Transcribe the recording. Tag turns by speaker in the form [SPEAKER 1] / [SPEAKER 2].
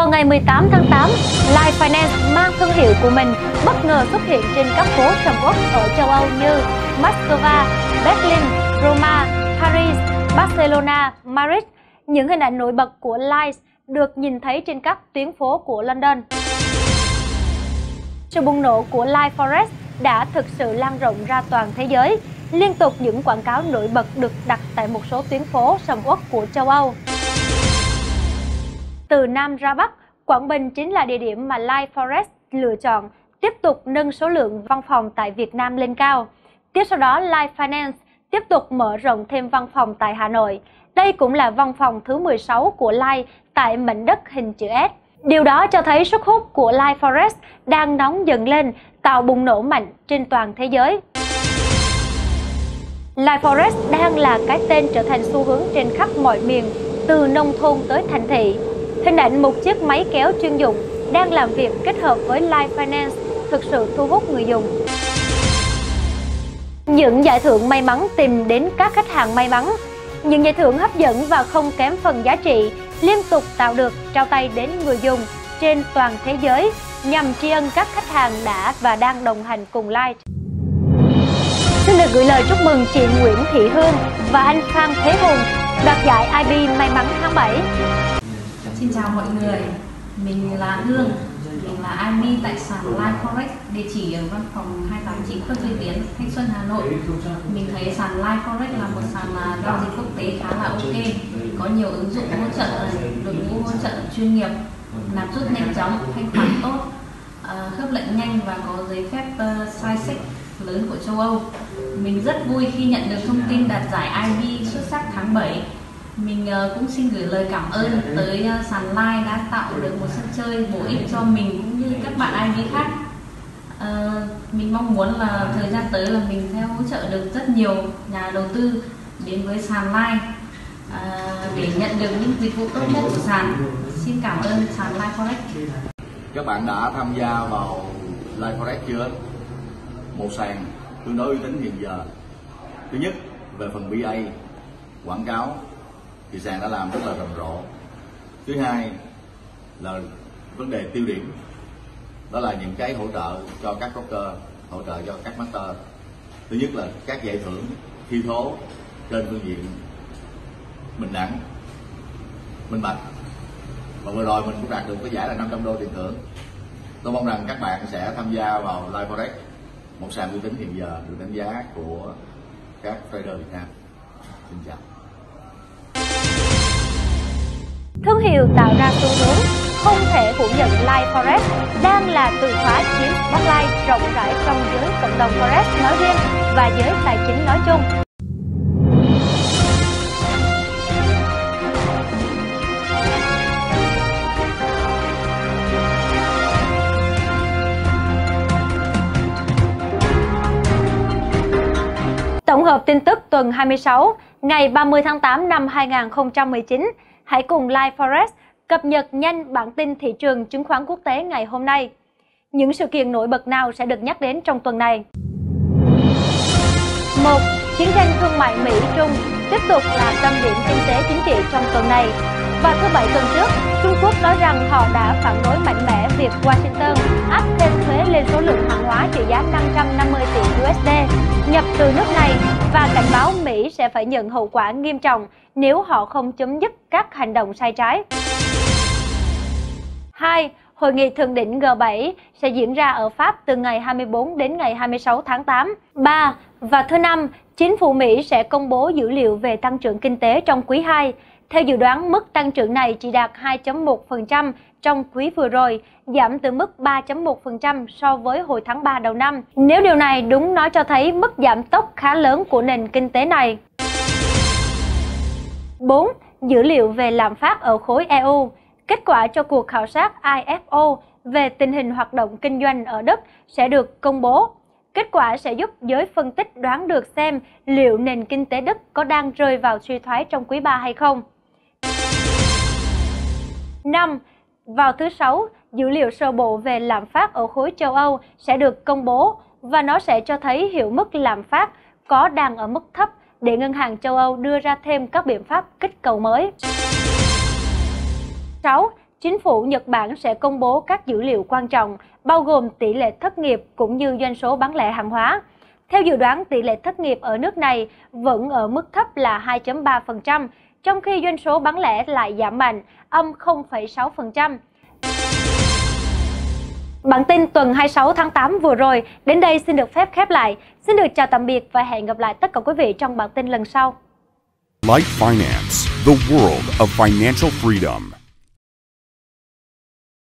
[SPEAKER 1] Vào ngày 18 tháng 8, Life Finance mang thương hiệu của mình bất ngờ xuất hiện trên các phố sầm uất ở châu Âu như Moscow, Berlin, Roma, Paris, Barcelona, Madrid. Những hình ảnh nổi bật của Life được nhìn thấy trên các tuyến phố của London. Sự bùng nổ của Life Forest đã thực sự lan rộng ra toàn thế giới. Liên tục những quảng cáo nổi bật được đặt tại một số tuyến phố sầm uất của châu Âu. Từ Nam ra Bắc, Quảng Bình chính là địa điểm mà Life Forest lựa chọn tiếp tục nâng số lượng văn phòng tại Việt Nam lên cao. Tiếp sau đó, Life Finance tiếp tục mở rộng thêm văn phòng tại Hà Nội. Đây cũng là văn phòng thứ 16 của Life tại mảnh đất hình chữ S. Điều đó cho thấy sức hút của Life Forest đang nóng dần lên, tạo bùng nổ mạnh trên toàn thế giới. Life Forest đang là cái tên trở thành xu hướng trên khắp mọi miền, từ nông thôn tới thành thị. Hình ảnh một chiếc máy kéo chuyên dụng đang làm việc kết hợp với Life Finance thực sự thu hút người dùng. Những giải thưởng may mắn tìm đến các khách hàng may mắn. Những giải thưởng hấp dẫn và không kém phần giá trị liên tục tạo được trao tay đến người dùng trên toàn thế giới nhằm tri ân các khách hàng đã và đang đồng hành cùng Light. Xin được gửi lời chúc mừng chị Nguyễn Thị Hương và anh Phan Thế Hùng, đoạt giải IB may mắn tháng 7.
[SPEAKER 2] Xin chào mọi người, mình là Hương, mình là Amy tại sàn Life Forex, địa chỉ ở văn phòng 289 Khuất Duy Tiến, Thanh Xuân, Hà Nội. Mình thấy sàn Life Forex là một sàn giao dịch quốc tế khá là ok, có nhiều ứng dụng hỗ trợ, đội ngũ hỗ trợ chuyên nghiệp, nạp rút nhanh chóng, thanh khoản tốt, ờ, khớp lệnh nhanh và có giấy phép ờ, uh, sách lớn của châu Âu. Mình rất vui khi nhận được thông tin đạt giải IB xuất sắc tháng 7 mình uh, cũng xin gửi lời cảm ơn tới uh, sàn Live đã tạo được một sân chơi bổ ích cho mình cũng như các bạn IB khác. Uh, mình mong muốn là thời gian tới là mình sẽ hỗ trợ được rất nhiều nhà đầu tư đến với sàn Live uh, để nhận được những dịch vụ tốt nhất của sàn. Xin cảm ơn sàn Live Forex.
[SPEAKER 3] Các bạn đã tham gia vào Live Forex chưa? Một sàn tương đối uy tín hiện giờ. Thứ nhất về phần BA quảng cáo thì sàn đã làm rất là rầm rộ. Thứ hai là vấn đề tiêu điểm. Đó là những cái hỗ trợ cho các broker, hỗ trợ cho các master. Thứ nhất là các giải thưởng, thi thố trên phương diện bình đẳng, minh bạch. Và vừa rồi mình cũng đạt được cái giải là 500 đô tiền thưởng. Tôi mong rằng các bạn sẽ tham gia vào live forex, một sàn uy tín hiện giờ được đánh giá của các trader Việt Nam. Xin chào.
[SPEAKER 1] Thương hiệu tạo ra xu hướng không thể phủ nhận Live Forex đang là từ khóa chiếm spotlight rộng rãi trong giới cộng đồng Forex nói riêng và giới tài chính nói chung. Tổng hợp tin tức tuần 26 ngày 30 tháng 8 năm 2019 Hãy cùng Live Forest cập nhật nhanh bản tin thị trường chứng khoán quốc tế ngày hôm nay. Những sự kiện nổi bật nào sẽ được nhắc đến trong tuần này? 1. Chiến tranh thương mại Mỹ-Trung tiếp tục là tâm điểm kinh tế chính trị trong tuần này. Và thứ Bảy tuần trước, Trung Quốc nói rằng họ đã phản đối mạnh mẽ việc Washington áp thêm thuế lên số lượng hàng hóa trị giá 550 tỷ USD nhập từ nước này và cảnh báo Mỹ sẽ phải nhận hậu quả nghiêm trọng nếu họ không chấm dứt các hành động sai trái. 2. Hội nghị thượng đỉnh G7 sẽ diễn ra ở Pháp từ ngày 24 đến ngày 26 tháng 8. 3. Và thứ năm, chính phủ Mỹ sẽ công bố dữ liệu về tăng trưởng kinh tế trong quý 2. Theo dự đoán, mức tăng trưởng này chỉ đạt 2.1% trong quý vừa rồi, giảm từ mức 3.1% so với hồi tháng 3 đầu năm. Nếu điều này đúng nó cho thấy mức giảm tốc khá lớn của nền kinh tế này. 4. Dữ liệu về lạm phát ở khối EU Kết quả cho cuộc khảo sát IFO về tình hình hoạt động kinh doanh ở Đức sẽ được công bố. Kết quả sẽ giúp giới phân tích đoán được xem liệu nền kinh tế Đức có đang rơi vào suy thoái trong quý 3 hay không. 5. Vào thứ Sáu, dữ liệu sơ bộ về lạm phát ở khối châu Âu sẽ được công bố và nó sẽ cho thấy hiệu mức lạm phát có đang ở mức thấp để Ngân hàng châu Âu đưa ra thêm các biện pháp kích cầu mới. 6. chính phủ Nhật Bản sẽ công bố các dữ liệu quan trọng, bao gồm tỷ lệ thất nghiệp cũng như doanh số bán lẻ hàng hóa. Theo dự đoán, tỷ lệ thất nghiệp ở nước này vẫn ở mức thấp là 2.3%, trong khi doanh số bán lẻ lại giảm mạnh, âm 0,6%. Bản tin tuần 26 tháng 8 vừa rồi đến đây xin được phép khép lại. Xin được chào tạm biệt và hẹn gặp lại tất cả quý vị trong bản tin lần sau.
[SPEAKER 4] Light Finance, the world of financial freedom.